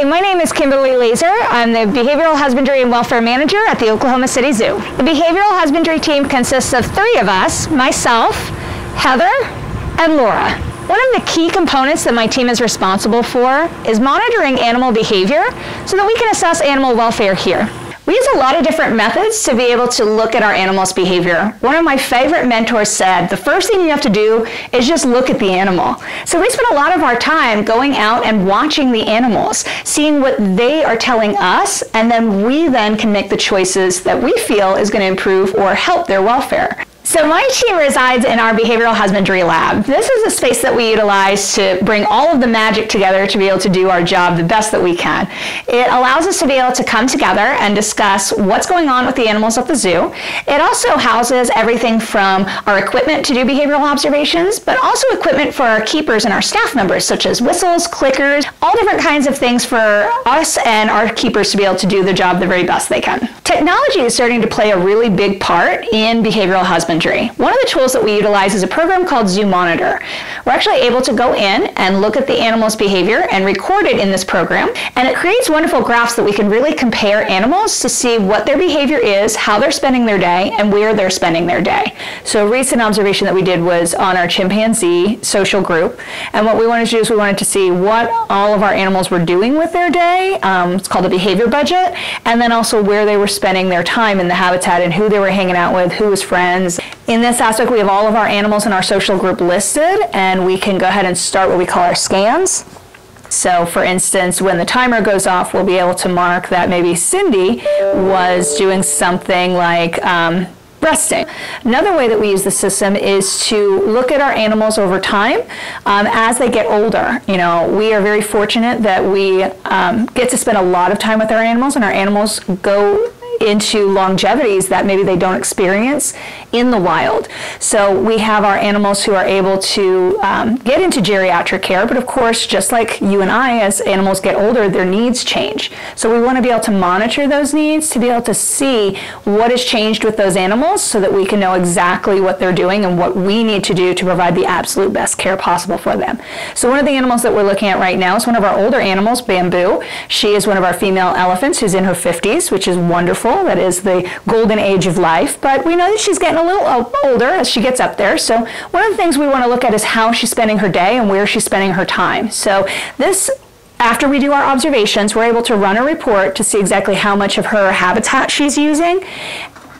Hi, my name is Kimberly Laser. I'm the Behavioral Husbandry and Welfare Manager at the Oklahoma City Zoo. The Behavioral Husbandry team consists of three of us, myself, Heather, and Laura. One of the key components that my team is responsible for is monitoring animal behavior so that we can assess animal welfare here. We use a lot of different methods to be able to look at our animal's behavior. One of my favorite mentors said, the first thing you have to do is just look at the animal. So we spend a lot of our time going out and watching the animals, seeing what they are telling us, and then we then can make the choices that we feel is going to improve or help their welfare. So my team resides in our behavioral husbandry lab. This is a space that we utilize to bring all of the magic together to be able to do our job the best that we can. It allows us to be able to come together and discuss what's going on with the animals at the zoo. It also houses everything from our equipment to do behavioral observations, but also equipment for our keepers and our staff members, such as whistles, clickers, all different kinds of things for us and our keepers to be able to do the job the very best they can. Technology is starting to play a really big part in behavioral husbandry one of the tools that we utilize is a program called Zoo Monitor. We're actually able to go in and look at the animal's behavior and record it in this program. And it creates wonderful graphs that we can really compare animals to see what their behavior is, how they're spending their day, and where they're spending their day. So a recent observation that we did was on our chimpanzee social group. And what we wanted to do is we wanted to see what all of our animals were doing with their day. Um, it's called a behavior budget. And then also where they were spending their time in the habitat and who they were hanging out with, who was friends, in this aspect, we have all of our animals in our social group listed, and we can go ahead and start what we call our scans. So for instance, when the timer goes off, we'll be able to mark that maybe Cindy was doing something like um, resting. Another way that we use the system is to look at our animals over time um, as they get older. You know, we are very fortunate that we um, get to spend a lot of time with our animals and our animals go into longevities that maybe they don't experience in the wild. So we have our animals who are able to um, get into geriatric care, but of course, just like you and I, as animals get older, their needs change. So we want to be able to monitor those needs to be able to see what has changed with those animals so that we can know exactly what they're doing and what we need to do to provide the absolute best care possible for them. So one of the animals that we're looking at right now is one of our older animals, Bamboo. She is one of our female elephants who's in her 50s, which is wonderful wonderful. That is the golden age of life. But we know that she's getting a little older as she gets up there. So one of the things we want to look at is how she's spending her day and where she's spending her time. So this after we do our observations, we're able to run a report to see exactly how much of her habitat she's using.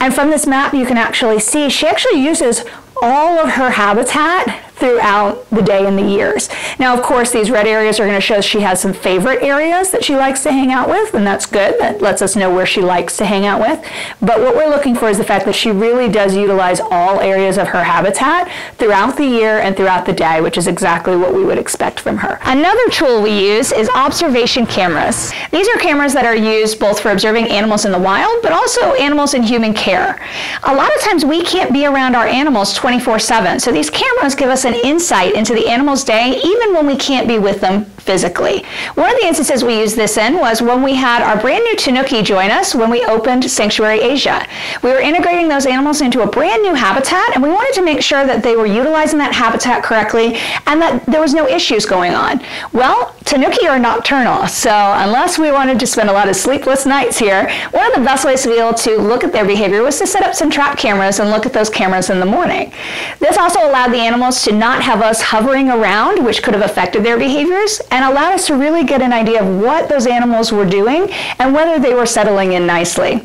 And from this map, you can actually see she actually uses all of her habitat throughout the day and the years. Now, of course, these red areas are going to show she has some favorite areas that she likes to hang out with, and that's good. That lets us know where she likes to hang out with. But what we're looking for is the fact that she really does utilize all areas of her habitat throughout the year and throughout the day, which is exactly what we would expect from her. Another tool we use is observation cameras. These are cameras that are used both for observing animals in the wild, but also animals in human care. A lot of times we can't be around our animals 24-7, so these cameras give us an insight into the animal's day even when we can't be with them physically. One of the instances we used this in was when we had our brand new Tanuki join us when we opened Sanctuary Asia. We were integrating those animals into a brand new habitat and we wanted to make sure that they were utilizing that habitat correctly and that there was no issues going on. Well, Tanuki are nocturnal, so unless we wanted to spend a lot of sleepless nights here, one of the best ways to be able to look at their behavior was to set up some trap cameras and look at those cameras in the morning. This also allowed the animals to not have us hovering around, which could have affected their behaviors, and allowed us to really get an idea of what those animals were doing and whether they were settling in nicely.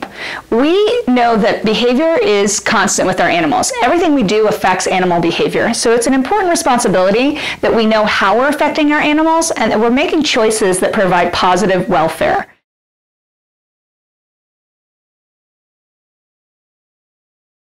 We know that behavior is constant with our animals. Everything we do affects animal behavior. So it's an important responsibility that we know how we're affecting our animals and that we're making choices that provide positive welfare.